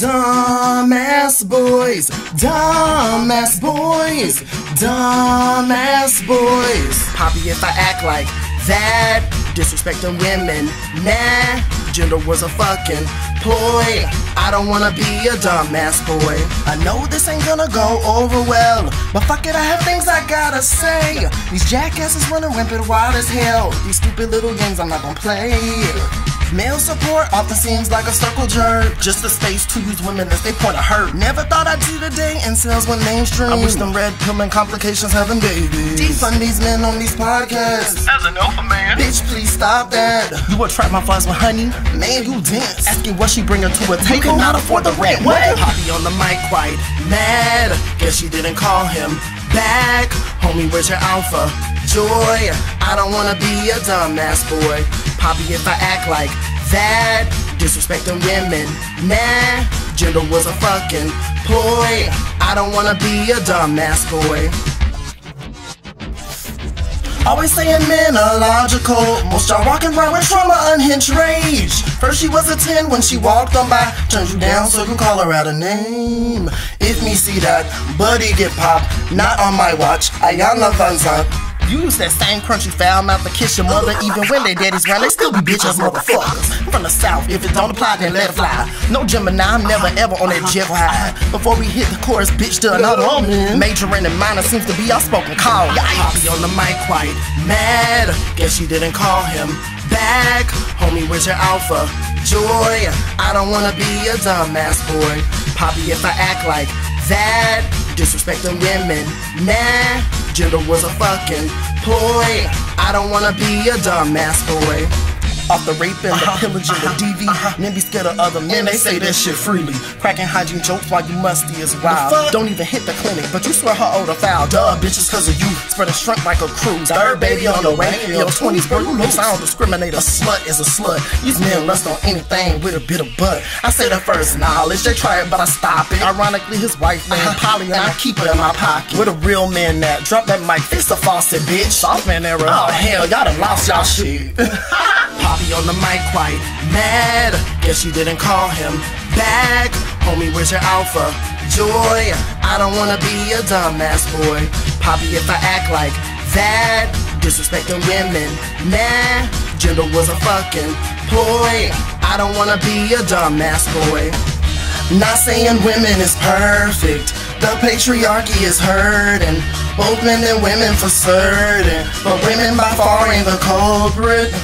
Dumbass boys, dumbass boys, dumbass boys. Poppy, if I act like that, disrespecting women, nah. Gender was a fucking ploy. I don't wanna be a dumbass boy. I know this ain't gonna go over well, but fuck it, I have things I gotta say. These jackasses running rampant wild as hell. These stupid little games I'm not gonna play. Male support often seems like a circle jerk. Just a space to use women as they point of hurt. Never thought I'd see the day and sales went mainstream. I wish them red pill and complications having babies. Defund these men on these podcasts. As an alpha man. Bitch, please stop that. You attract my flies with honey? Man, you dense. Asking what she bringing to a table, not afford the rent. What? Poppy on the mic, quite mad. Guess she didn't call him back. Homie, where's your alpha? Joy, I don't wanna be a dumbass boy. Poppy, if I act like that, disrespecting women, nah. Gender was a fucking ploy. I don't wanna be a dumbass boy. Always saying men are logical. Most y'all walking around with trauma, unhinged rage. First she was a 10 when she walked on by. Turns you down so you call her out a name. If me see that, buddy get popped. Not on my watch. Ayana up. Use that same crunchy foul mouth to kiss your mother. Even when they daddies round, they still be bitches, motherfuckers. From the south, if it don't apply, then let it fly. No Gemini, I'm never ever on that jet high. Before we hit the chorus, bitch, to another woman. Majoring and minor seems to be our spoken call. Poppy on the mic, quite mad. Guess you didn't call him back. Homie, where's your alpha? Joy, I don't wanna be a dumbass boy. Poppy, if I act like that, disrespecting women, nah. Gender was a fucking ploy. I don't wanna be a dumbass boy. Off the raping, the uh-huh. pillaging, the uh-huh. DV. Uh-huh. Men be scared of other men, they say that shit freely. Cracking hygiene jokes while you musty as wild. Don't even hit the clinic, but you swear her older foul. Duh, bitches, cause of you. Spread a shrunk like a cruise. Third baby on the way. In your 20s, bro, you loose. I don't discriminate. A slut is a slut. These men lust on anything with a bit of butt. I say the first knowledge, they try it, but I stop it. Ironically, his wife named Polly, and I keep her in my pocket. With a real man that. Drop that mic, fix the faucet, bitch. Soft man era. Oh, hell, y'all done lost y'all shit. Poppy on the mic, quite mad. Guess you didn't call him back. Homie, where's your alpha? Joy, I don't wanna be a dumbass boy. Poppy, if I act like that, disrespecting women, nah. Gender was a fucking ploy. I don't wanna be a dumbass boy. Not saying women is perfect. The patriarchy is hurting. Both men and women for certain. But women by far ain't the culprit.